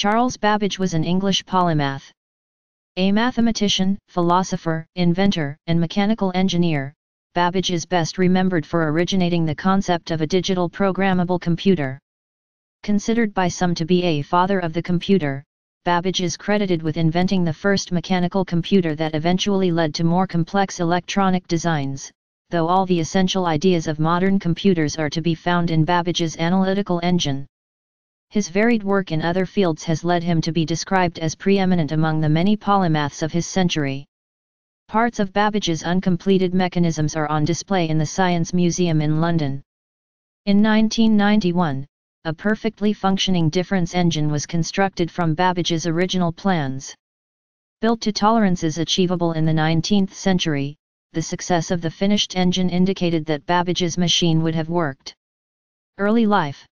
Charles Babbage was an English polymath. A mathematician, philosopher, inventor, and mechanical engineer, Babbage is best remembered for originating the concept of a digital programmable computer. Considered by some to be a father of the computer, Babbage is credited with inventing the first mechanical computer that eventually led to more complex electronic designs, though all the essential ideas of modern computers are to be found in Babbage's analytical engine. His varied work in other fields has led him to be described as preeminent among the many polymaths of his century. Parts of Babbage's uncompleted mechanisms are on display in the Science Museum in London. In 1991, a perfectly functioning difference engine was constructed from Babbage's original plans. Built to tolerances achievable in the 19th century, the success of the finished engine indicated that Babbage's machine would have worked. Early life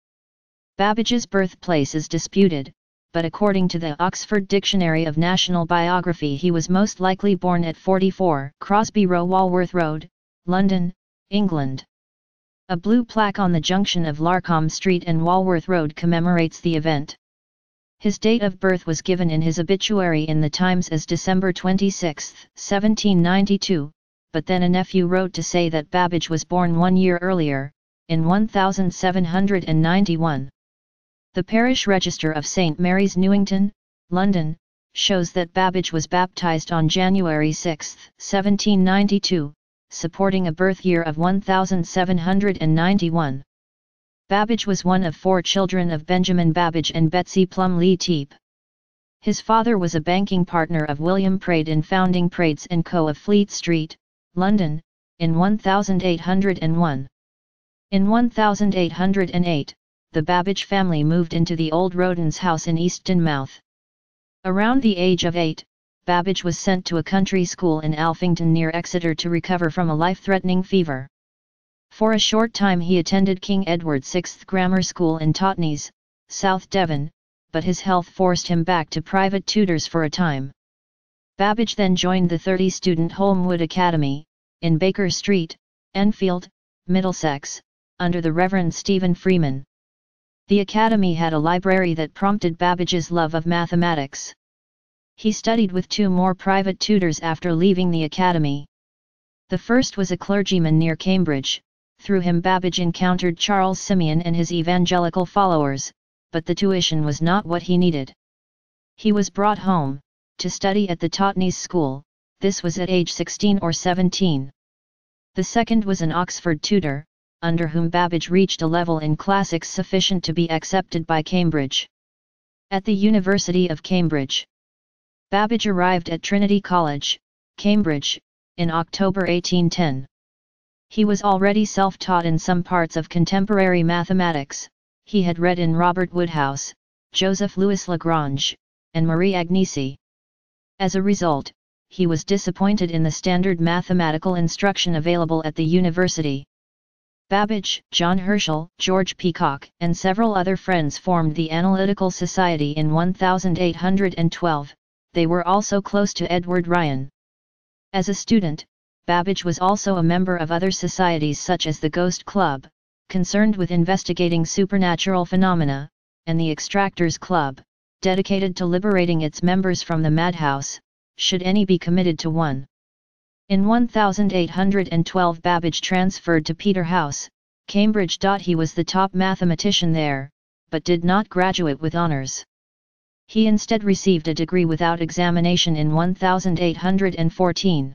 Babbage's birthplace is disputed, but according to the Oxford Dictionary of National Biography he was most likely born at 44 Crosby Row Walworth Road, London, England. A blue plaque on the junction of Larcombe Street and Walworth Road commemorates the event. His date of birth was given in his obituary in the Times as December 26, 1792, but then a nephew wrote to say that Babbage was born one year earlier, in 1791. The parish register of St Mary's Newington, London, shows that Babbage was baptised on January 6, 1792, supporting a birth year of 1791. Babbage was one of four children of Benjamin Babbage and Betsy Plumleigh Teape. His father was a banking partner of William Praed in founding Praed's & Co. of Fleet Street, London, in 1801. In 1808, the Babbage family moved into the old Rowdens house in East Teignmouth. Around the age of eight, Babbage was sent to a country school in Alphington near Exeter to recover from a life-threatening fever. For a short time he attended King Edward VI Grammar School in Totnes, South Devon, but his health forced him back to private tutors for a time. Babbage then joined the 30-student Holmwood Academy, in Baker Street, Enfield, Middlesex, under the Reverend Stephen Freeman. The academy had a library that prompted Babbage's love of mathematics. He studied with two more private tutors after leaving the academy. The first was a clergyman near Cambridge, through him Babbage encountered Charles Simeon and his evangelical followers, but the tuition was not what he needed. He was brought home, to study at the Totnes School, this was at age 16 or 17. The second was an Oxford tutor, under whom Babbage reached a level in classics sufficient to be accepted by Cambridge. At the University of Cambridge, Babbage arrived at Trinity College, Cambridge, in October 1810. He was already self-taught in some parts of contemporary mathematics, he had read in Robert Woodhouse, Joseph Louis Lagrange, and Marie Agnesi. As a result, he was disappointed in the standard mathematical instruction available at the university. Babbage, John Herschel, George Peacock, and several other friends formed the Analytical Society in 1812, they were also close to Edward Ryan. As a student, Babbage was also a member of other societies such as the Ghost Club, concerned with investigating supernatural phenomena, and the Extractors Club, dedicated to liberating its members from the madhouse, should any be committed to one. In 1812 Babbage transferred to Peterhouse, Cambridge. He was the top mathematician there, but did not graduate with honours. He instead received a degree without examination in 1814.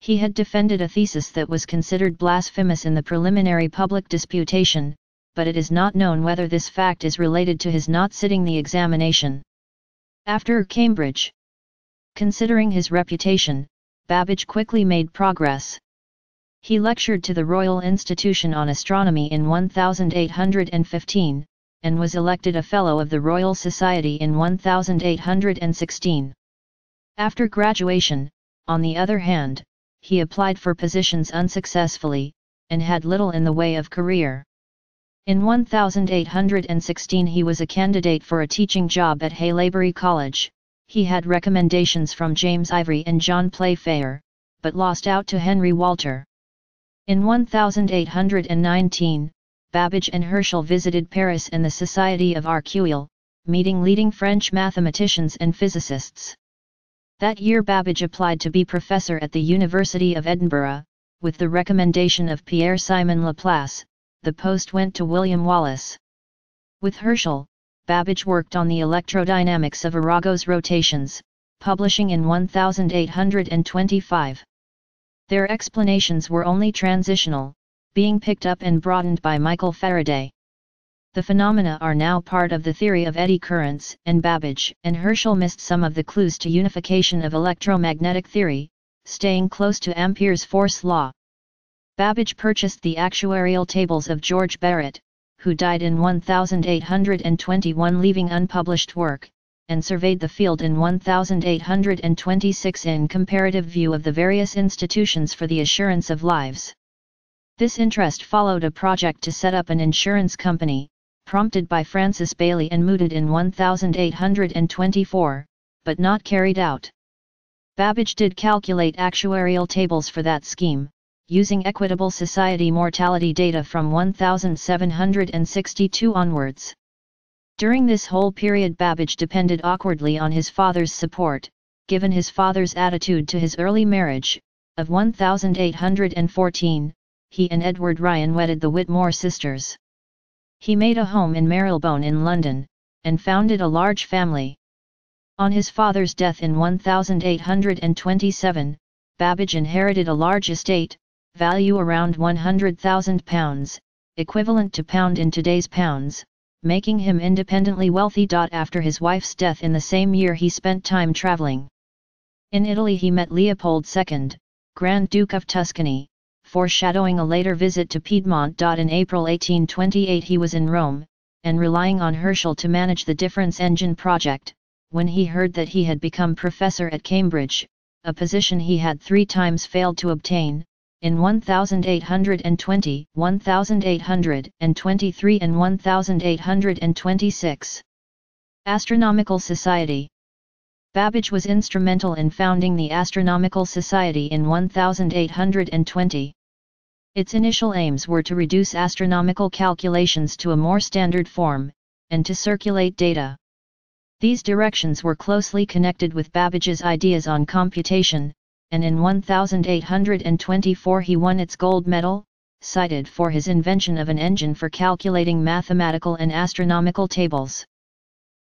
He had defended a thesis that was considered blasphemous in the preliminary public disputation, but it is not known whether this fact is related to his not sitting the examination. After Cambridge, considering his reputation, Babbage quickly made progress. He lectured to the Royal Institution on Astronomy in 1815, and was elected a Fellow of the Royal Society in 1816. After graduation, on the other hand, he applied for positions unsuccessfully, and had little in the way of career. In 1816 he was a candidate for a teaching job at Haileybury College, he had recommendations from James Ivory and John Playfair, but lost out to Henry Walter. In 1819, Babbage and Herschel visited Paris and the Society of Arcueil, meeting leading French mathematicians and physicists. That year Babbage applied to be professor at the University of Edinburgh, with the recommendation of Pierre-Simon Laplace, the post went to William Wallace. With Herschel, Babbage worked on the electrodynamics of Arago's rotations, publishing in 1825. Their explanations were only transitional, being picked up and broadened by Michael Faraday. The phenomena are now part of the theory of eddy currents, and Babbage and Herschel missed some of the clues to unification of electromagnetic theory, staying close to Ampere's force law. Babbage purchased the actuarial tables of George Barrett, who died in 1821 leaving unpublished work, and surveyed the field in 1826 in comparative view of the various institutions for the assurance of lives. This interest followed a project to set up an insurance company, prompted by Francis Baily and mooted in 1824, but not carried out. Babbage did calculate actuarial tables for that scheme, using Equitable Society mortality data from 1762 onwards. During this whole period Babbage depended awkwardly on his father's support, given his father's attitude to his early marriage, of 1814, he and Edward Ryan wedded the Whitmore sisters. He made a home in Marylebone in London, and founded a large family. On his father's death in 1827, Babbage inherited a large estate, value around £100,000, equivalent to pound in today's pounds, making him independently wealthy. After his wife's death in the same year he spent time travelling. In Italy he met Leopold II, Grand Duke of Tuscany, foreshadowing a later visit to Piedmont. In April 1828 he was in Rome, and relying on Herschel to manage the difference engine project, when he heard that he had become professor at Cambridge, a position he had three times failed to obtain, in 1820, 1823 and 1826. Astronomical Society Babbage was instrumental in founding the Astronomical Society in 1820. Its initial aims were to reduce astronomical calculations to a more standard form, and to circulate data. These directions were closely connected with Babbage's ideas on computation, and in 1824 he won its gold medal, cited for his invention of an engine for calculating mathematical and astronomical tables.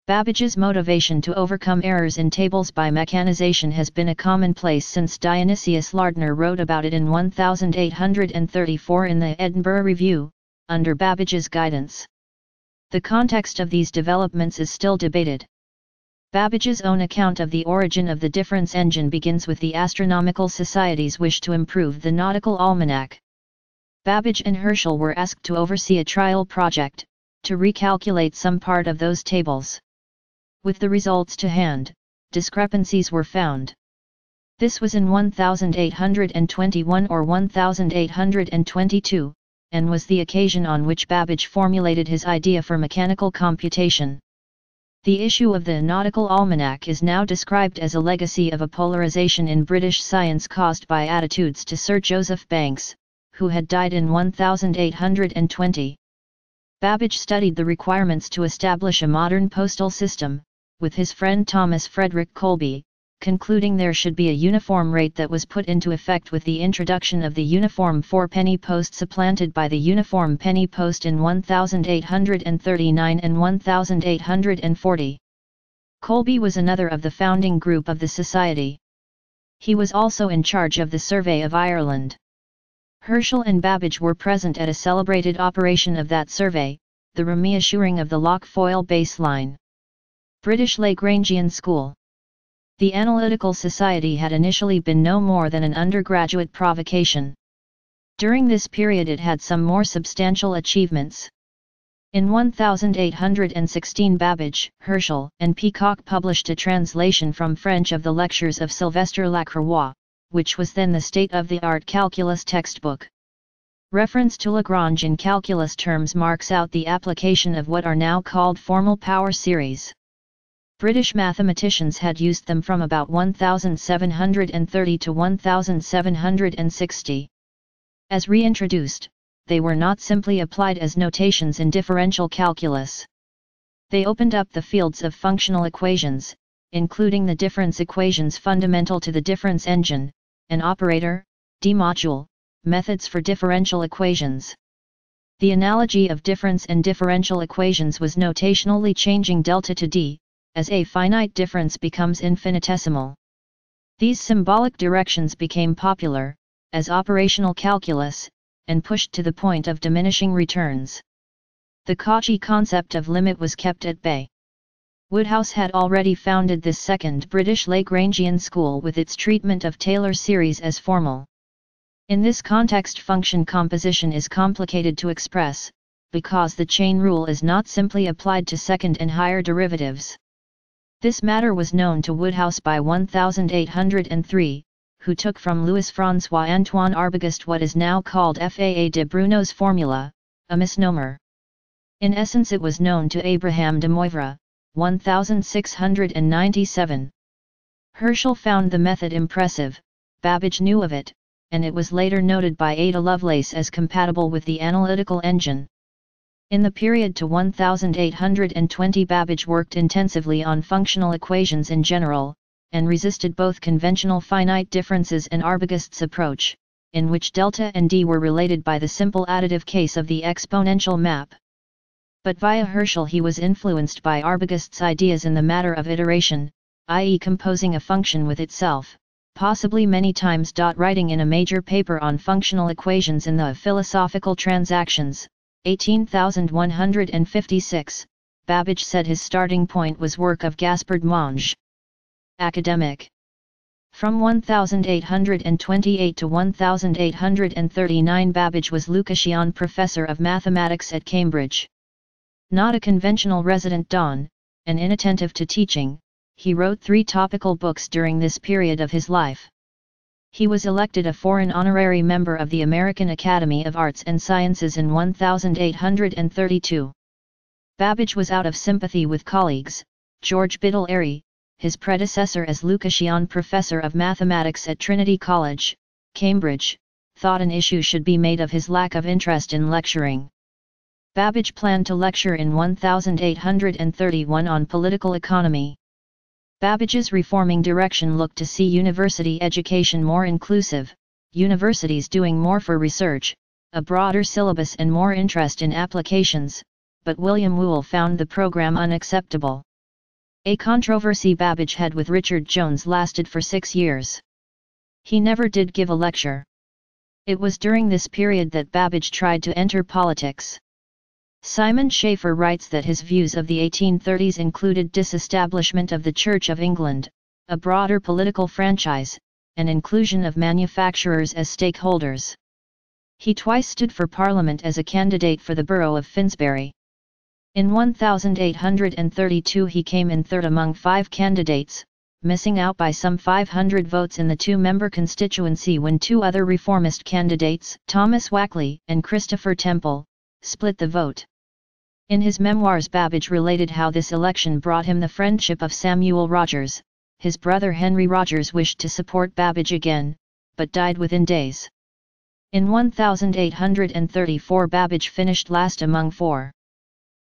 Babbage's motivation to overcome errors in tables by mechanization has been a commonplace since Dionysius Lardner wrote about it in 1834 in the Edinburgh Review, under Babbage's guidance. The context of these developments is still debated. Babbage's own account of the origin of the difference engine begins with the Astronomical Society's wish to improve the Nautical Almanac. Babbage and Herschel were asked to oversee a trial project, to recalculate some part of those tables. With the results to hand, discrepancies were found. This was in 1821 or 1822, and was the occasion on which Babbage formulated his idea for mechanical computation. The issue of the Nautical Almanac is now described as a legacy of a polarization in British science caused by attitudes to Sir Joseph Banks, who had died in 1820. Babbage studied the requirements to establish a modern postal system, with his friend Thomas Frederick Colby, concluding there should be a uniform rate that was put into effect with the introduction of the uniform four-penny post supplanted by the uniform penny post in 1839 and 1840. Colby was another of the founding group of the Society. He was also in charge of the Survey of Ireland. Herschel and Babbage were present at a celebrated operation of that survey, the reassuring of the Loch Foyle baseline. British Lagrangian School the Analytical Society had initially been no more than an undergraduate provocation. During this period it had some more substantial achievements. In 1816 Babbage, Herschel, and Peacock published a translation from French of the lectures of Sylvestre Lacroix, which was then the state-of-the-art calculus textbook. Reference to Lagrange in calculus terms marks out the application of what are now called formal power series. British mathematicians had used them from about 1730 to 1760. As reintroduced, they were not simply applied as notations in differential calculus. They opened up the fields of functional equations, including the difference equations fundamental to the difference engine, an operator, D-module, methods for differential equations. The analogy of difference and differential equations was notationally changing delta to d, as a finite difference becomes infinitesimal. These symbolic directions became popular, as operational calculus, and pushed to the point of diminishing returns. The Cauchy concept of limit was kept at bay. Woodhouse had already founded this second British Lagrangian school with its treatment of Taylor series as formal. In this context function composition is complicated to express, because the chain rule is not simply applied to second and higher derivatives. This matter was known to Woodhouse by 1803, who took from Louis-François Antoine Arbogast what is now called Faà di Bruno's formula, a misnomer. In essence it was known to Abraham de Moivre, 1697. Herschel found the method impressive, Babbage knew of it, and it was later noted by Ada Lovelace as compatible with the analytical engine. In the period to 1820 Babbage worked intensively on functional equations in general, and resisted both conventional finite differences and Arbogast's approach, in which delta and d were related by the simple additive case of the exponential map. But via Herschel he was influenced by Arbogast's ideas in the matter of iteration, i.e. composing a function with itself, possibly many times. Writing in a major paper on functional equations in the Philosophical Transactions, 18156, Babbage said his starting point was work of Gaspard Monge. Academic From 1828 to 1839 Babbage was Lucasian Professor of Mathematics at Cambridge. Not a conventional resident don, and inattentive to teaching, he wrote three topical books during this period of his life. He was elected a foreign honorary member of the American Academy of Arts and Sciences in 1832. Babbage was out of sympathy with colleagues, George Biddell Airy, his predecessor as Lucasian Professor of Mathematics at Trinity College, Cambridge, thought an issue should be made of his lack of interest in lecturing. Babbage planned to lecture in 1831 on political economy. Babbage's reforming direction looked to see university education more inclusive, universities doing more for research, a broader syllabus and more interest in applications, but William Whewell found the program unacceptable. A controversy Babbage had with Richard Jones lasted for six years. He never did give a lecture. It was during this period that Babbage tried to enter politics. Simon Schaffer writes that his views of the 1830s included disestablishment of the Church of England, a broader political franchise, and inclusion of manufacturers as stakeholders. He twice stood for Parliament as a candidate for the borough of Finsbury. In 1832 he came in third among five candidates, missing out by some 500 votes in the two-member constituency when two other reformist candidates, Thomas Wakley and Christopher Temple, split the vote. In his memoirs Babbage related how this election brought him the friendship of Samuel Rogers, his brother Henry Rogers wished to support Babbage again, but died within days. In 1834 Babbage finished last among four.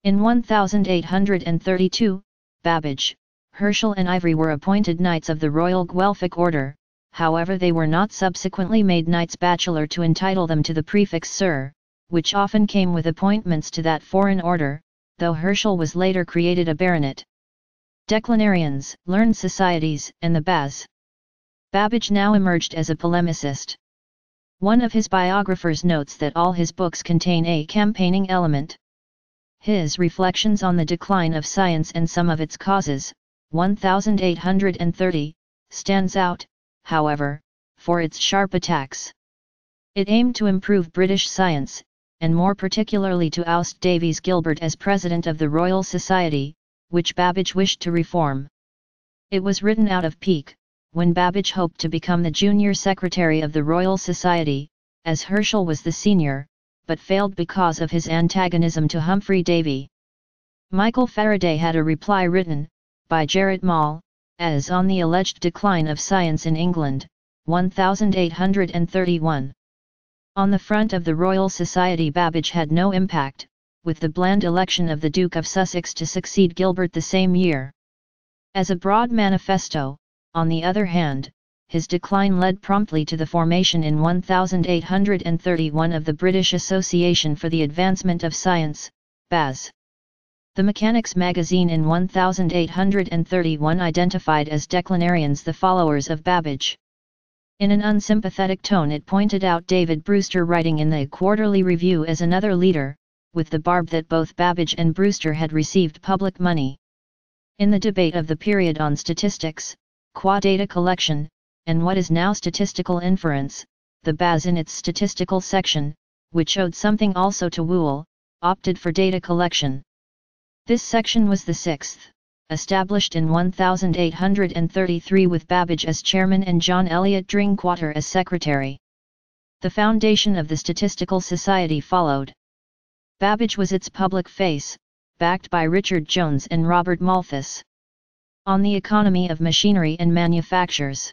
In 1832, Babbage, Herschel and Ivory were appointed Knights of the Royal Guelphic Order, however they were not subsequently made Knights Bachelor to entitle them to the prefix Sir, which often came with appointments to that foreign order, though Herschel was later created a baronet. Declinarians, learned societies, and the BAAS. Babbage now emerged as a polemicist. One of his biographers notes that all his books contain a campaigning element. His Reflections on the Decline of Science and Some of Its Causes, 1830, stands out, however, for its sharp attacks. It aimed to improve British science, and more particularly to oust Davies Gilbert as president of the Royal Society, which Babbage wished to reform. It was written out of pique, when Babbage hoped to become the junior secretary of the Royal Society, as Herschel was the senior, but failed because of his antagonism to Humphry Davy. Michael Faraday had a reply written, by Gerrit Moll, as on the alleged decline of science in England, 1831. On the front of the Royal Society Babbage had no impact, with the bland election of the Duke of Sussex to succeed Gilbert the same year. As a broad manifesto, on the other hand, his decline led promptly to the formation in 1831 of the British Association for the Advancement of Science, BAAS. The Mechanics magazine in 1831 identified as declinarians the followers of Babbage. In an unsympathetic tone it pointed out David Brewster writing in the Quarterly Review as another leader, with the barb that both Babbage and Brewster had received public money. In the debate of the period on statistics, qua data collection, and what is now statistical inference, the BAAS in its statistical section, which owed something also to Whewell, opted for data collection. This section was the sixth, established in 1833 with Babbage as chairman and John Eliot Drinkwater as secretary. The foundation of the Statistical Society followed. Babbage was its public face, backed by Richard Jones and Robert Malthus. On the Economy of Machinery and Manufactures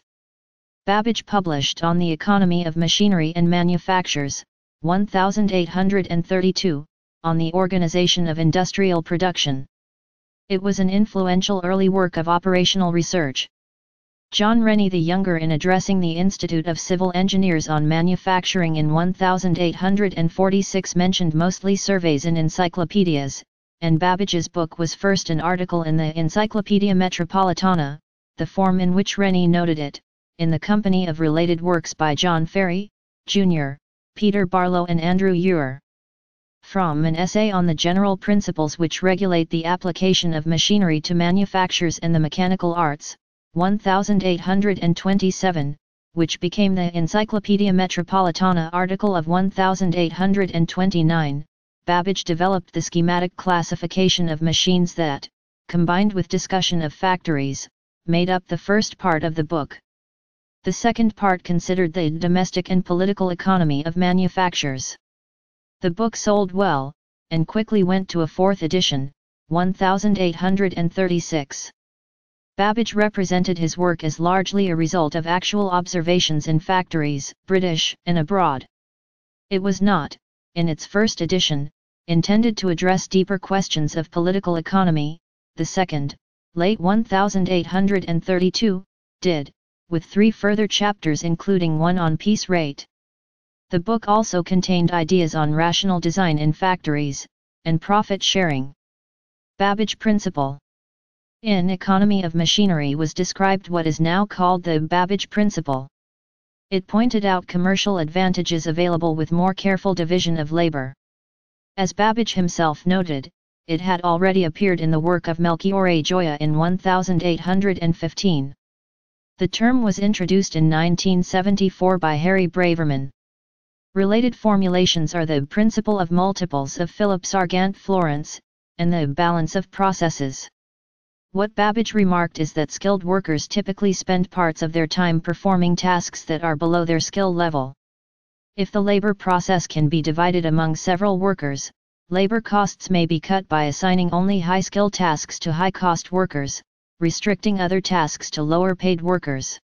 Babbage published On the Economy of Machinery and Manufactures, 1832, on the organization of industrial production. It was an influential early work of operational research. John Rennie the Younger in addressing the Institute of Civil Engineers on Manufacturing in 1846 mentioned mostly surveys in encyclopedias, and Babbage's book was first an article in the Encyclopedia Metropolitana, the form in which Rennie noted it, in the company of related works by John Farey, Jr., Peter Barlow and Andrew Ure from an essay on the general principles which regulate the application of machinery to manufactures and the mechanical arts, 1827, which became the Encyclopedia Metropolitana article of 1829, Babbage developed the schematic classification of machines that, combined with discussion of factories, made up the first part of the book. The second part considered the domestic and political economy of manufactures. The book sold well, and quickly went to a fourth edition, 1836. Babbage represented his work as largely a result of actual observations in factories, British and abroad. It was not, in its first edition, intended to address deeper questions of political economy, the second, late 1832, did, with three further chapters including one on piece rate. The book also contained ideas on rational design in factories, and profit sharing. Babbage Principle In Economy of Machinery was described what is now called the Babbage Principle. It pointed out commercial advantages available with more careful division of labor. As Babbage himself noted, it had already appeared in the work of Melchiorre Gioia in 1815. The term was introduced in 1974 by Harry Braverman. Related formulations are the principle of multiples of Philip Sargant Florence, and the balance of processes. What Babbage remarked is that skilled workers typically spend parts of their time performing tasks that are below their skill level. If the labor process can be divided among several workers, labor costs may be cut by assigning only high-skill tasks to high-cost workers, restricting other tasks to lower-paid workers.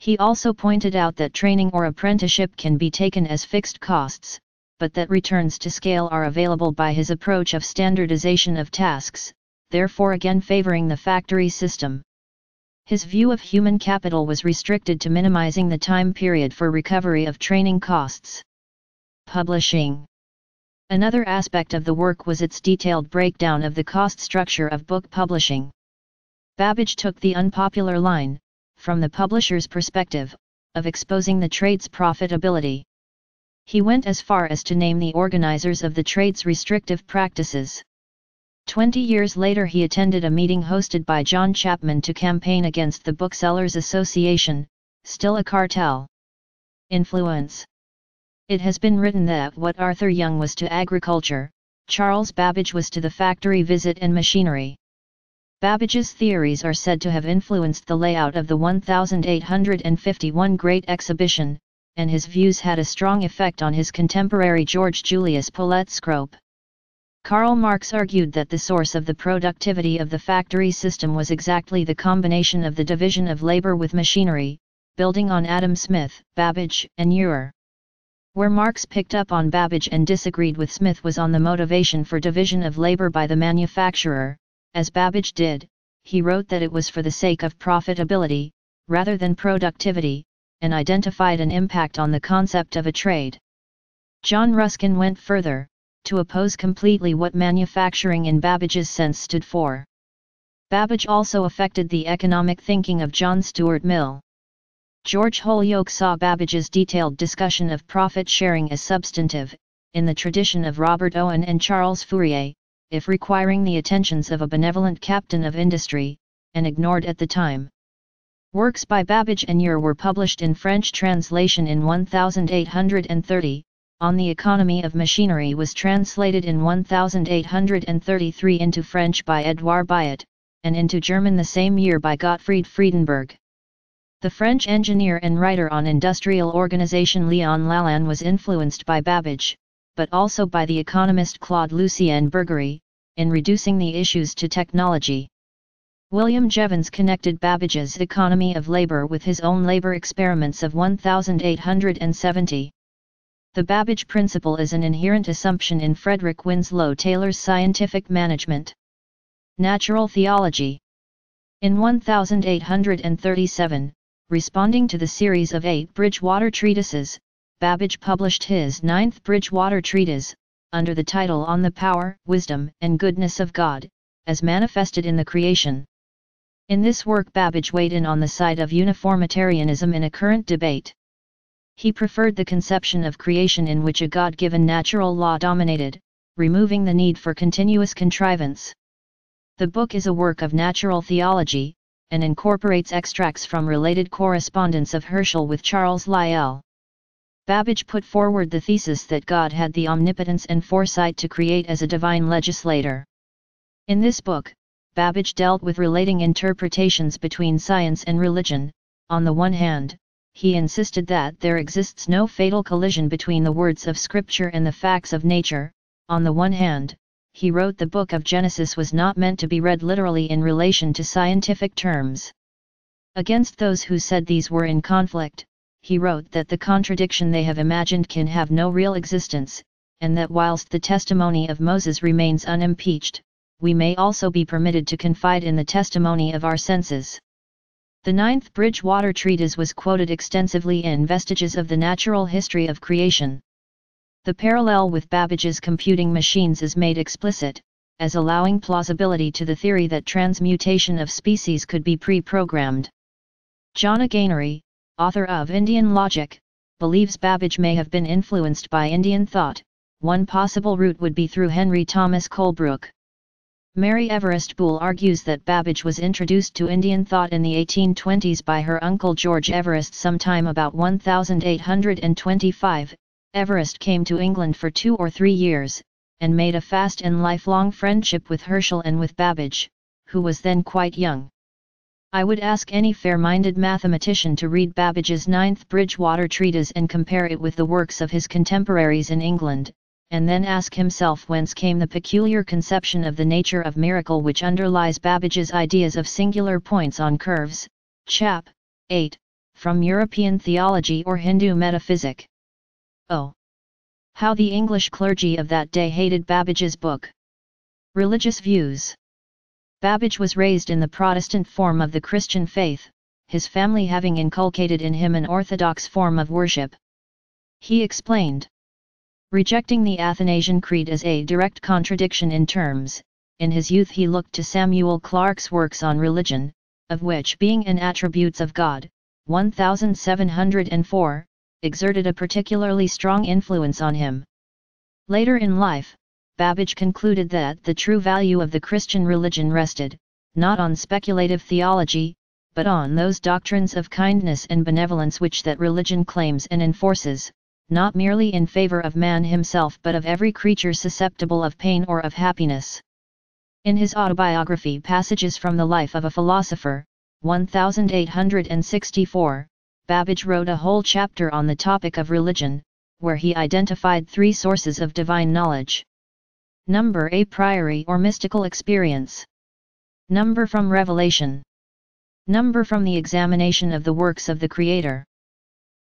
He also pointed out that training or apprenticeship can be taken as fixed costs, but that returns to scale are available by his approach of standardization of tasks, therefore again favoring the factory system. His view of human capital was restricted to minimizing the time period for recovery of training costs. Publishing Another aspect of the work was its detailed breakdown of the cost structure of book publishing. Babbage took the unpopular line, from the publisher's perspective, of exposing the trade's profitability. He went as far as to name the organizers of the trade's restrictive practices. Twenty years later he attended a meeting hosted by John Chapman to campaign against the Booksellers Association, still a cartel. Influence It has been written that what Arthur Young was to agriculture, Charles Babbage was to the factory visit and machinery. Babbage's theories are said to have influenced the layout of the 1851 Great Exhibition, and his views had a strong effect on his contemporary George Julius Scrope. Karl Marx argued that the source of the productivity of the factory system was exactly the combination of the division of labor with machinery, building on Adam Smith, Babbage, and Ure. Where Marx picked up on Babbage and disagreed with Smith was on the motivation for division of labor by the manufacturer, as Babbage did, he wrote that it was for the sake of profitability, rather than productivity, and identified an impact on the concept of a trade. John Ruskin went further, to oppose completely what manufacturing in Babbage's sense stood for. Babbage also affected the economic thinking of John Stuart Mill. George Holyoake saw Babbage's detailed discussion of profit sharing as substantive, in the tradition of Robert Owen and Charles Fourier, if requiring the attentions of a benevolent captain of industry, and ignored at the time. Works by Babbage and Ure were published in French translation in 1830, On the Economy of Machinery was translated in 1833 into French by Edouard Biot, and into German the same year by Gottfried Friedenberg. The French engineer and writer on industrial organization Léon Lalanne was influenced by Babbage, but also by the economist Claude Lucien Bergery, in reducing the issues to technology. William Jevons connected Babbage's economy of labor with his own labor experiments of 1870. The Babbage principle is an inherent assumption in Frederick Winslow Taylor's scientific management. Natural Theology In 1837, responding to the series of eight Bridgewater treatises, Babbage published his ninth Bridgewater treatise, under the title On the Power, Wisdom, and Goodness of God, as manifested in the creation. In this work Babbage weighed in on the side of uniformitarianism in a current debate. He preferred the conception of creation in which a God-given natural law dominated, removing the need for continuous contrivance. The book is a work of natural theology, and incorporates extracts from related correspondence of Herschel with Charles Lyell. Babbage put forward the thesis that God had the omnipotence and foresight to create as a divine legislator. In this book, Babbage dealt with relating interpretations between science and religion. On the one hand, he insisted that there exists no fatal collision between the words of Scripture and the facts of nature. On the one hand, he wrote the book of Genesis was not meant to be read literally in relation to scientific terms. Against those who said these were in conflict, he wrote that the contradiction they have imagined can have no real existence, and that whilst the testimony of Moses remains unimpeached, we may also be permitted to confide in the testimony of our senses. The ninth Bridgewater Treatise was quoted extensively in Vestiges of the Natural History of Creation. The parallel with Babbage's computing machines is made explicit, as allowing plausibility to the theory that transmutation of species could be pre-programmed. John Ganeri, author of Indian Logic, believes Babbage may have been influenced by Indian thought, one possible route would be through Henry Thomas Colebrooke. Mary Everest Boole argues that Babbage was introduced to Indian thought in the 1820s by her uncle George Everest sometime about 1825, Everest came to England for two or three years, and made a fast and lifelong friendship with Herschel and with Babbage, who was then quite young. I would ask any fair-minded mathematician to read Babbage's Ninth Bridgewater Treatise and compare it with the works of his contemporaries in England, and then ask himself whence came the peculiar conception of the nature of miracle which underlies Babbage's ideas of singular points on curves, chap. 8, from European theology or Hindu metaphysic. Oh! How the English clergy of that day hated Babbage's book! Religious views Babbage was raised in the Protestant form of the Christian faith, his family having inculcated in him an orthodox form of worship. He explained. Rejecting the Athanasian Creed as a direct contradiction in terms, in his youth he looked to Samuel Clarke's works on religion, of which being and attributes of God, 1704, exerted a particularly strong influence on him. Later in life, Babbage concluded that the true value of the Christian religion rested, not on speculative theology, but on those doctrines of kindness and benevolence which that religion claims and enforces, not merely in favor of man himself but of every creature susceptible of pain or of happiness. In his autobiography Passages from the Life of a Philosopher, 1864, Babbage wrote a whole chapter on the topic of religion, where he identified three sources of divine knowledge. Number a priori or mystical experience. Number from revelation. Number from the examination of the works of the Creator.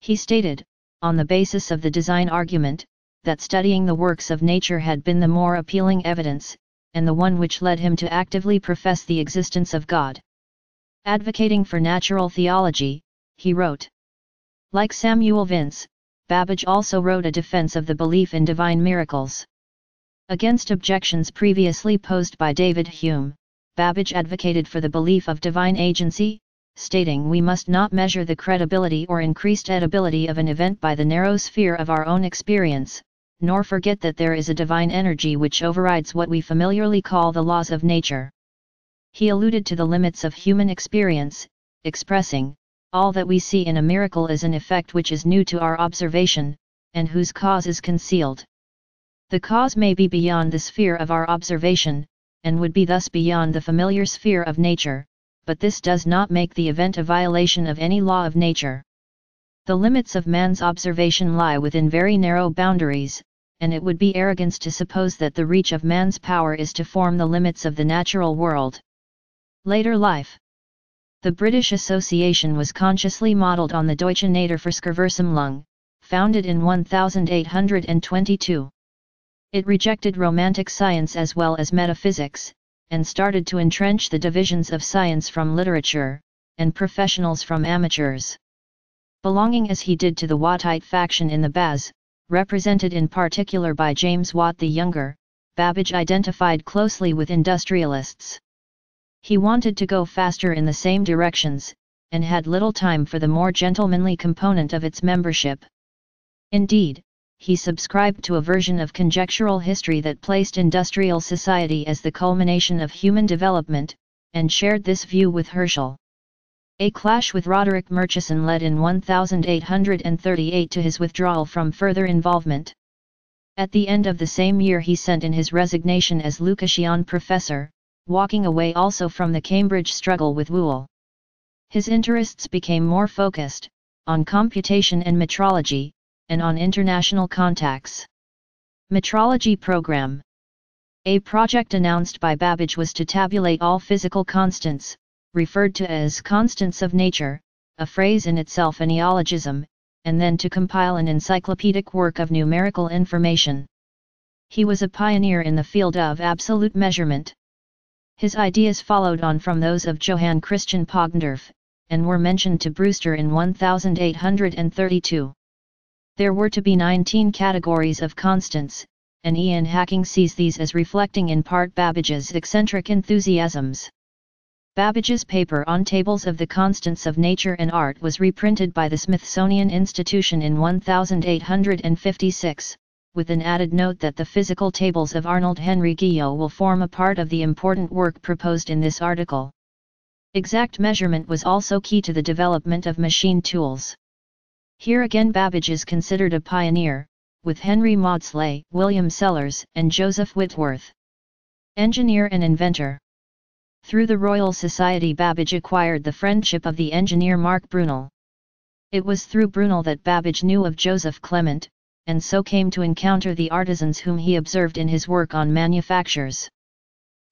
He stated, on the basis of the design argument, that studying the works of nature had been the more appealing evidence, and the one which led him to actively profess the existence of God. Advocating for natural theology, he wrote. Like Samuel Vince, Babbage also wrote a defense of the belief in divine miracles. Against objections previously posed by David Hume, Babbage advocated for the belief of divine agency, stating we must not measure the credibility or increased edibility of an event by the narrow sphere of our own experience, nor forget that there is a divine energy which overrides what we familiarly call the laws of nature. He alluded to the limits of human experience, expressing, all that we see in a miracle is an effect which is new to our observation, and whose cause is concealed. The cause may be beyond the sphere of our observation, and would be thus beyond the familiar sphere of nature, but this does not make the event a violation of any law of nature. The limits of man's observation lie within very narrow boundaries, and it would be arrogance to suppose that the reach of man's power is to form the limits of the natural world. Later life The British Association was consciously modelled on the Deutsche Naturforscherversammlung, founded in 1822. It rejected romantic science as well as metaphysics, and started to entrench the divisions of science from literature, and professionals from amateurs. Belonging as he did to the Wattite faction in the BAAS, represented in particular by James Watt the Younger, Babbage identified closely with industrialists. He wanted to go faster in the same directions, and had little time for the more gentlemanly component of its membership. Indeed, he subscribed to a version of conjectural history that placed industrial society as the culmination of human development, and shared this view with Herschel. A clash with Roderick Murchison led in 1838 to his withdrawal from further involvement. At the end of the same year he sent in his resignation as Lucasian professor, walking away also from the Cambridge struggle with Whewell. His interests became more focused, on computation and metrology, and on international contacts. Metrology Program A project announced by Babbage was to tabulate all physical constants, referred to as constants of nature, a phrase in itself a neologism, and then to compile an encyclopedic work of numerical information. He was a pioneer in the field of absolute measurement. His ideas followed on from those of Johann Christian Poggendorff, and were mentioned to Brewster in 1832. There were to be 19 categories of constants, and Ian Hacking sees these as reflecting in part Babbage's eccentric enthusiasms. Babbage's paper on tables of the constants of nature and art was reprinted by the Smithsonian Institution in 1856, with an added note that the physical tables of Arnold Henry Guyot will form a part of the important work proposed in this article. Exact measurement was also key to the development of machine tools. Here again Babbage is considered a pioneer, with Henry Maudslay, William Sellers, and Joseph Whitworth. Engineer and inventor. Through the Royal Society Babbage acquired the friendship of the engineer Marc Brunel. It was through Brunel that Babbage knew of Joseph Clement, and so came to encounter the artisans whom he observed in his work on manufactures.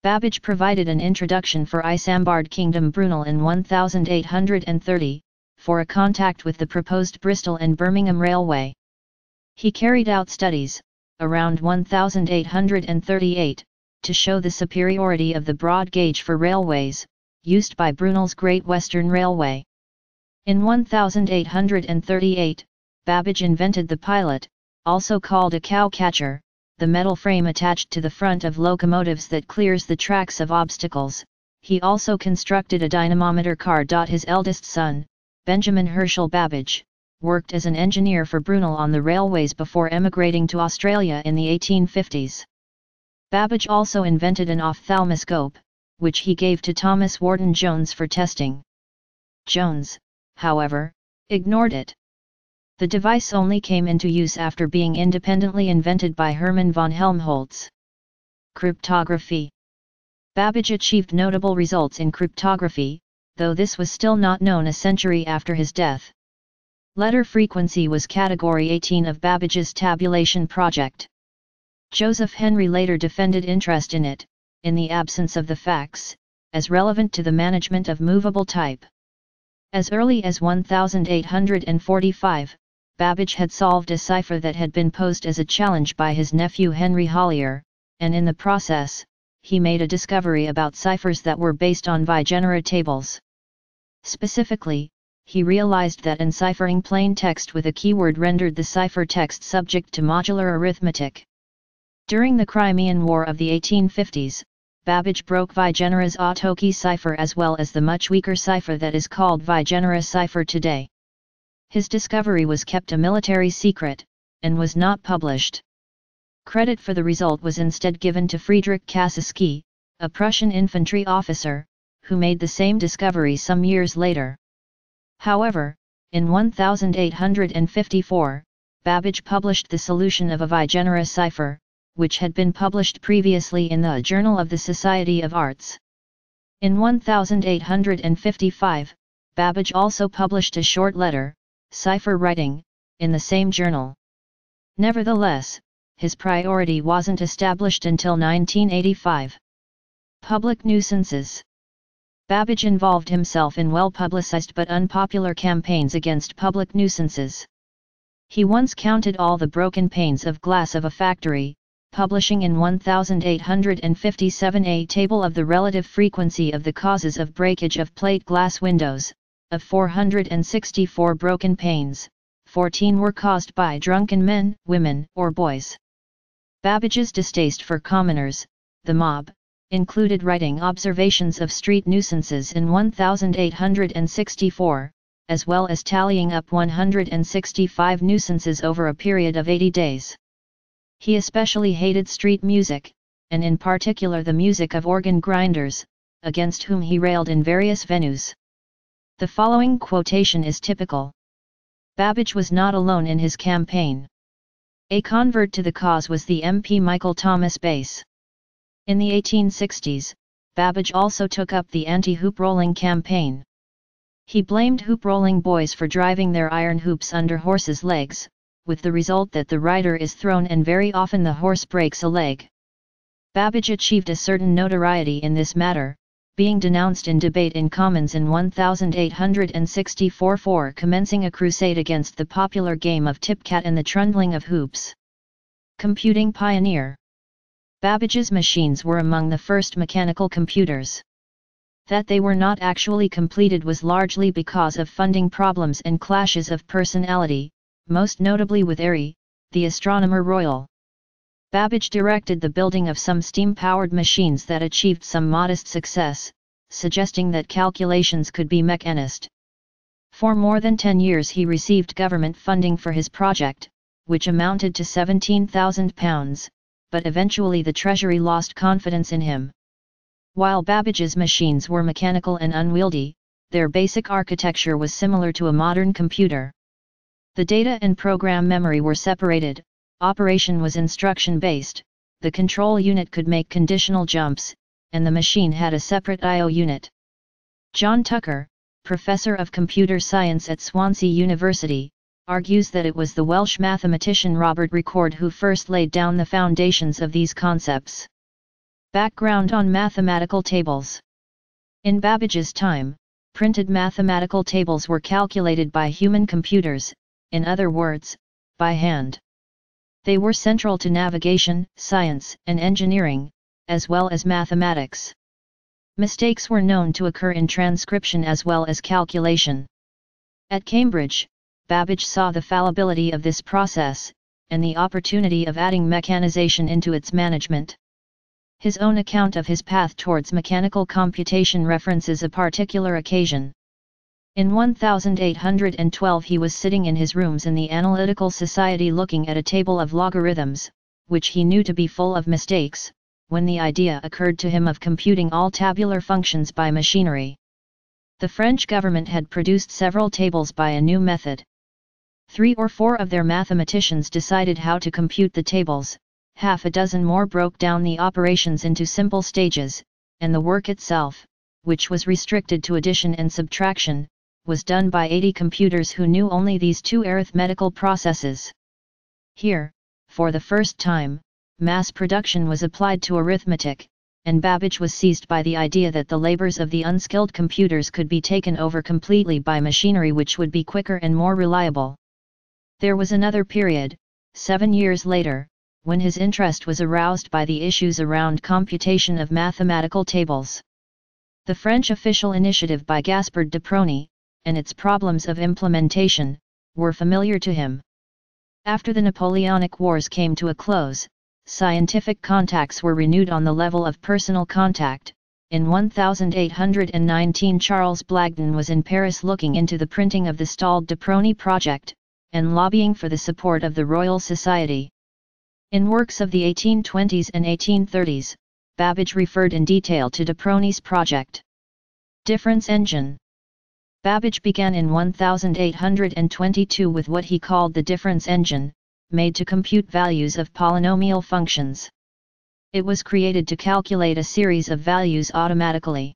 Babbage provided an introduction for Isambard Kingdom Brunel in 1830, for a contact with the proposed Bristol and Birmingham Railway. He carried out studies, around 1838, to show the superiority of the broad gauge for railways, used by Brunel's Great Western Railway. In 1838, Babbage invented the pilot, also called a cow catcher, the metal frame attached to the front of locomotives that clears the tracks of obstacles. He also constructed a dynamometer car. His eldest son, Benjamin Herschel Babbage, worked as an engineer for Brunel on the railways before emigrating to Australia in the 1850s. Babbage also invented an ophthalmoscope, which he gave to Thomas Wharton Jones for testing. Jones, however, ignored it. The device only came into use after being independently invented by Hermann von Helmholtz. Cryptography Babbage achieved notable results in cryptography, though this was still not known a century after his death. Letter frequency was category 18 of Babbage's tabulation project. Joseph Henry later defended interest in it, in the absence of the facts, as relevant to the management of movable type. As early as 1845, Babbage had solved a cipher that had been posed as a challenge by his nephew Henry Hollier, and in the process, he made a discovery about ciphers that were based on Vigenère tables. Specifically, he realized that enciphering plain text with a keyword rendered the cipher text subject to modular arithmetic. During the Crimean War of the 1850s, Babbage broke Vigenère's autokey cipher as well as the much weaker cipher that is called Vigenère cipher today. His discovery was kept a military secret, and was not published. Credit for the result was instead given to Friedrich Kasiski, a Prussian infantry officer, who made the same discovery some years later. However, in 1854, Babbage published the solution of a Vigenère cipher, which had been published previously in the Journal of the Society of Arts. In 1855, Babbage also published a short letter, Cipher Writing, in the same journal. Nevertheless, his priority wasn't established until 1985. Public nuisances Babbage involved himself in well-publicized but unpopular campaigns against public nuisances. He once counted all the broken panes of glass of a factory, publishing in 1857 a table of the relative frequency of the causes of breakage of plate glass windows, of 464 broken panes, 14 were caused by drunken men, women, or boys. Babbage's distaste for commoners, the mob, included writing observations of street nuisances in 1864, as well as tallying up 165 nuisances over a period of 80 days. He especially hated street music, and in particular the music of organ grinders, against whom he railed in various venues. The following quotation is typical. Babbage was not alone in his campaign. A convert to the cause was the MP Michael Thomas Bass. In the 1860s, Babbage also took up the anti-hoop rolling campaign. He blamed hoop rolling boys for driving their iron hoops under horses' legs, with the result that the rider is thrown and very often the horse breaks a leg. Babbage achieved a certain notoriety in this matter, being denounced in debate in Commons in 1864 for commencing a crusade against the popular game of tipcat and the trundling of hoops. Computing pioneer Babbage's machines were among the first mechanical computers. That they were not actually completed was largely because of funding problems and clashes of personality, most notably with Airy, the astronomer royal. Babbage directed the building of some steam-powered machines that achieved some modest success, suggesting that calculations could be mechanized. For more than 10 years he received government funding for his project, which amounted to £17,000, but eventually the Treasury lost confidence in him. While Babbage's machines were mechanical and unwieldy, their basic architecture was similar to a modern computer. The data and program memory were separated, operation was instruction-based, the control unit could make conditional jumps, and the machine had a separate I.O. unit. John Tucker, professor of computer science at Swansea University, argues that it was the Welsh mathematician Robert Recorde who first laid down the foundations of these concepts. Background on mathematical tables In Babbage's time, printed mathematical tables were calculated by human computers, in other words, by hand. They were central to navigation, science, and engineering, as well as mathematics. Mistakes were known to occur in transcription as well as calculation. At Cambridge, Babbage saw the fallibility of this process, and the opportunity of adding mechanization into its management. His own account of his path towards mechanical computation references a particular occasion. In 1812 he was sitting in his rooms in the Analytical Society looking at a table of logarithms, which he knew to be full of mistakes, when the idea occurred to him of computing all tabular functions by machinery. The French government had produced several tables by a new method. Three or four of their mathematicians decided how to compute the tables, half a dozen more broke down the operations into simple stages, and the work itself, which was restricted to addition and subtraction, was done by 80 computers who knew only these two arithmetical processes. Here, for the first time, mass production was applied to arithmetic, and Babbage was seized by the idea that the labors of the unskilled computers could be taken over completely by machinery which would be quicker and more reliable. There was another period, seven years later, when his interest was aroused by the issues around computation of mathematical tables. The French official initiative by Gaspard de Prony, and its problems of implementation, were familiar to him. After the Napoleonic Wars came to a close, scientific contacts were renewed on the level of personal contact. In 1819 Charles Blagden was in Paris looking into the printing of the stalled de Prony project, and lobbying for the support of the Royal Society. In works of the 1820s and 1830s, Babbage referred in detail to de Prony's project. Difference Engine Babbage began in 1822 with what he called the difference engine, made to compute values of polynomial functions. It was created to calculate a series of values automatically.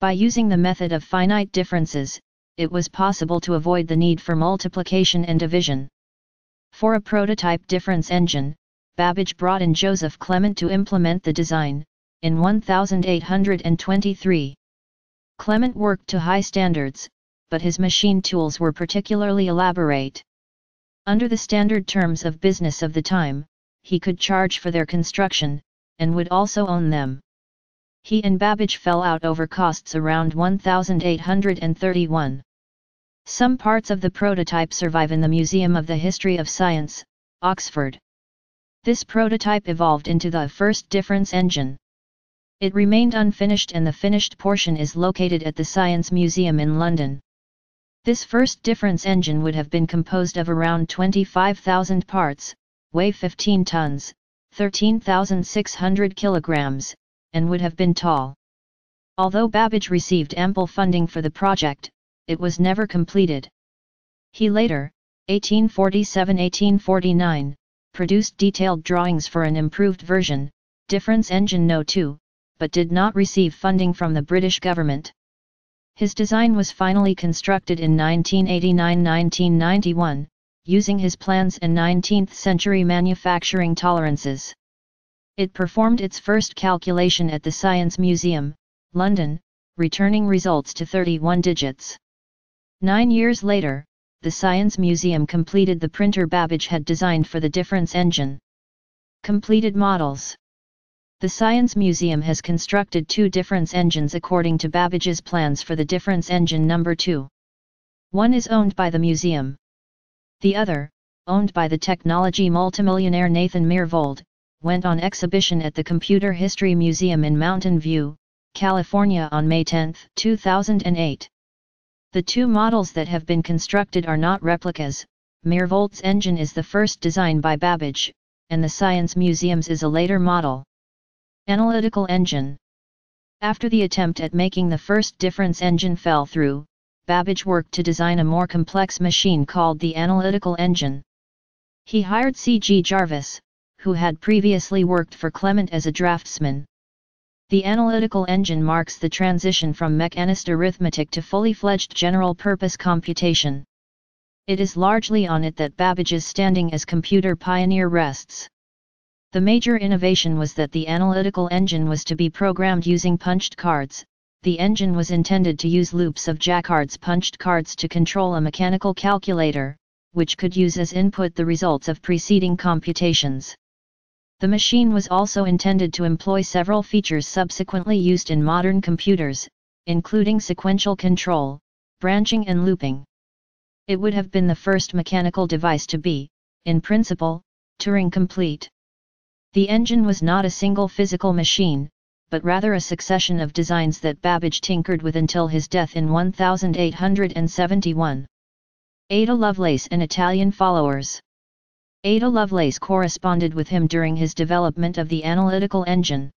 By using the method of finite differences, it was possible to avoid the need for multiplication and division. For a prototype difference engine, Babbage brought in Joseph Clement to implement the design, in 1823. Clement worked to high standards, but his machine tools were particularly elaborate. Under the standard terms of business of the time, he could charge for their construction, and would also own them. He and Babbage fell out over costs around 1831. Some parts of the prototype survive in the Museum of the History of Science, Oxford. This prototype evolved into the first difference engine. It remained unfinished and the finished portion is located at the Science Museum in London. This first difference engine would have been composed of around 25,000 parts, weigh 15 tons, 13,600 kilograms, and would have been tall. Although Babbage received ample funding for the project, it was never completed. He later, 1847-1849, produced detailed drawings for an improved version, Difference Engine No. 2, but did not receive funding from the British government. His design was finally constructed in 1989-1991, using his plans and 19th-century manufacturing tolerances. It performed its first calculation at the Science Museum, London, returning results to 31 digits. Nine years later, the Science Museum completed the printer Babbage had designed for the difference engine. Completed models The Science Museum has constructed two difference engines according to Babbage's plans for the difference engine number 2. One is owned by the museum. The other, owned by the technology multimillionaire Nathan Myhrvold, went on exhibition at the Computer History Museum in Mountain View, California on May 10, 2008. The two models that have been constructed are not replicas, Myhrvold's engine is the first design by Babbage, and the Science Museum's is a later model. Analytical Engine After the attempt at making the first difference engine fell through, Babbage worked to design a more complex machine called the analytical engine. He hired C. G. Jarvis, who had previously worked for Clement as a draftsman. The analytical engine marks the transition from mechanist arithmetic to fully fledged general-purpose computation. It is largely on it that Babbage's standing as computer pioneer rests. The major innovation was that the analytical engine was to be programmed using punched cards, the engine was intended to use loops of Jacquard's punched cards to control a mechanical calculator, which could use as input the results of preceding computations. The machine was also intended to employ several features subsequently used in modern computers, including sequential control, branching and looping. It would have been the first mechanical device to be, in principle, Turing complete. The engine was not a single physical machine, but rather a succession of designs that Babbage tinkered with until his death in 1871. Ada Lovelace and Italian followers Ada Lovelace corresponded with him during his development of the analytical engine.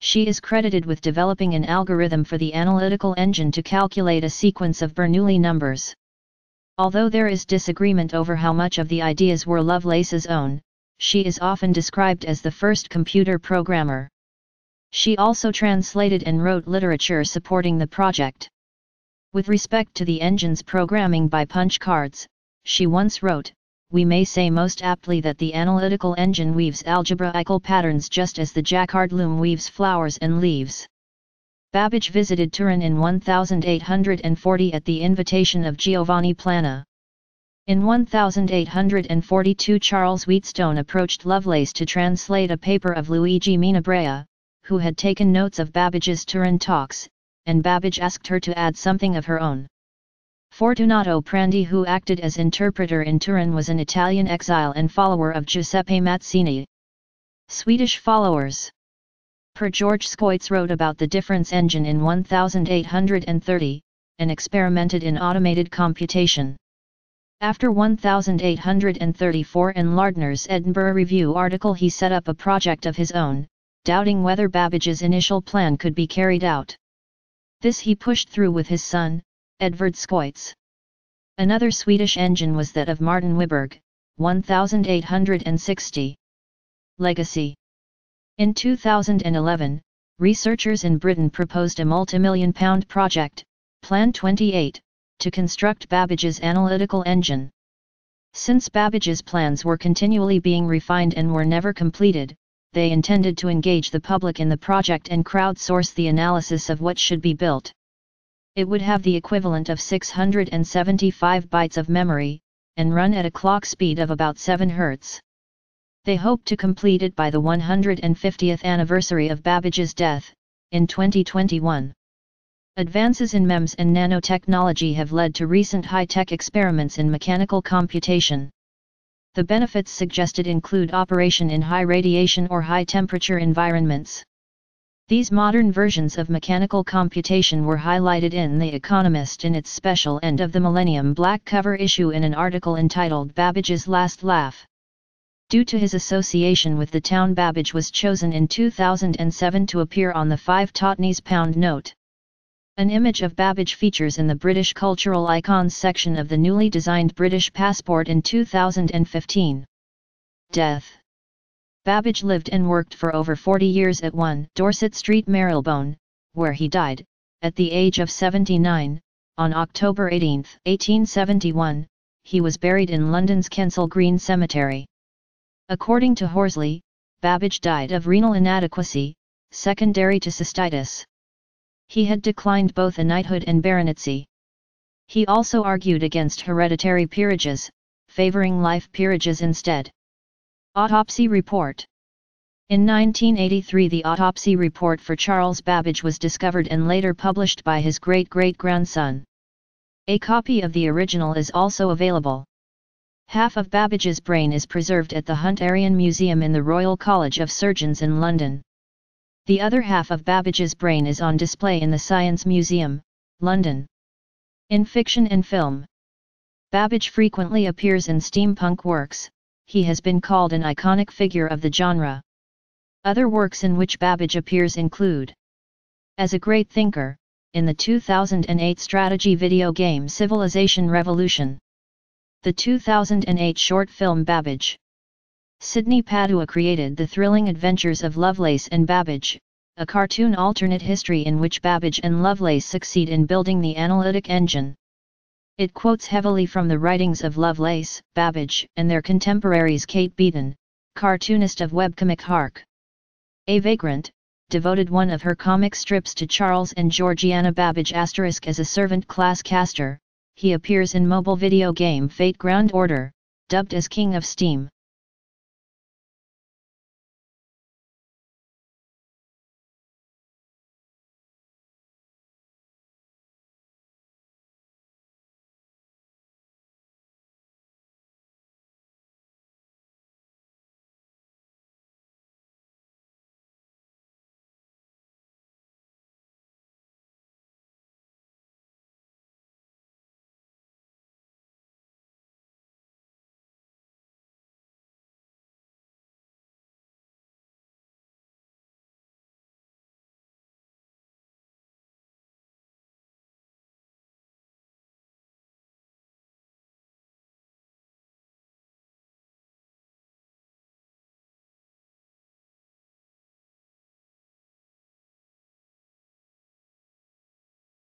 She is credited with developing an algorithm for the analytical engine to calculate a sequence of Bernoulli numbers. Although there is disagreement over how much of the ideas were Lovelace's own, she is often described as the first computer programmer. She also translated and wrote literature supporting the project. With respect to the engine's programming by punch cards, she once wrote, we may say most aptly that the analytical engine weaves algebraical patterns just as the Jacquard loom weaves flowers and leaves. Babbage visited Turin in 1840 at the invitation of Giovanni Plana. In 1842 Charles Wheatstone approached Lovelace to translate a paper of Luigi Menabrea, who had taken notes of Babbage's Turin talks, and Babbage asked her to add something of her own. Fortunato Prandi who acted as interpreter in Turin was an Italian exile and follower of Giuseppe Mazzini. Swedish followers Per George Scheutz wrote about the difference engine in 1830, and experimented in automated computation. After 1834 in Lardner's Edinburgh Review article he set up a project of his own, doubting whether Babbage's initial plan could be carried out. This he pushed through with his son, Edvard Scheutz. Another Swedish engine was that of Martin Wiberg, 1860. Legacy In 2011, researchers in Britain proposed a multi-million pound project, Plan 28, to construct Babbage's analytical engine. Since Babbage's plans were continually being refined and were never completed, they intended to engage the public in the project and crowdsource the analysis of what should be built. It would have the equivalent of 675 bytes of memory, and run at a clock speed of about 7 Hz. They hope to complete it by the 150th anniversary of Babbage's death, in 2021. Advances in MEMS and nanotechnology have led to recent high-tech experiments in mechanical computation. The benefits suggested include operation in high radiation or high temperature environments. These modern versions of mechanical computation were highlighted in The Economist in its special End of the Millennium black cover issue in an article entitled Babbage's Last Laugh. Due to his association with the town Babbage was chosen in 2007 to appear on the 5 Totnes pound note. An image of Babbage features in the British Cultural Icons section of the newly designed British passport in 2015. Death Babbage lived and worked for over 40 years at 1 Dorset Street Marylebone, where he died, at the age of 79, on October 18, 1871, he was buried in London's Kensal Green Cemetery. According to Horsley, Babbage died of renal inadequacy, secondary to cystitis. He had declined both a knighthood and baronetcy. He also argued against hereditary peerages, favoring life peerages instead. Autopsy Report In 1983 the autopsy report for Charles Babbage was discovered and later published by his great-great-grandson. A copy of the original is also available. Half of Babbage's brain is preserved at the Hunterian Museum in the Royal College of Surgeons in London. The other half of Babbage's brain is on display in the Science Museum, London. In fiction and film, Babbage frequently appears in steampunk works, he has been called an iconic figure of the genre. Other works in which Babbage appears include As a Great Thinker, in the 2008 strategy video game Civilization Revolution. The 2008 short film Babbage. Sydney Padua created The Thrilling Adventures of Lovelace and Babbage, a cartoon alternate history in which Babbage and Lovelace succeed in building the analytic engine. It quotes heavily from the writings of Lovelace, Babbage, and their contemporaries Kate Beaton, cartoonist of webcomic Hark. A Vagrant, devoted one of her comic strips to Charles and Georgiana Babbage asterisk as a servant class caster, he appears in mobile video game Fate/Grand Order, dubbed as King of Steam.